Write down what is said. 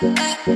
uh, uh.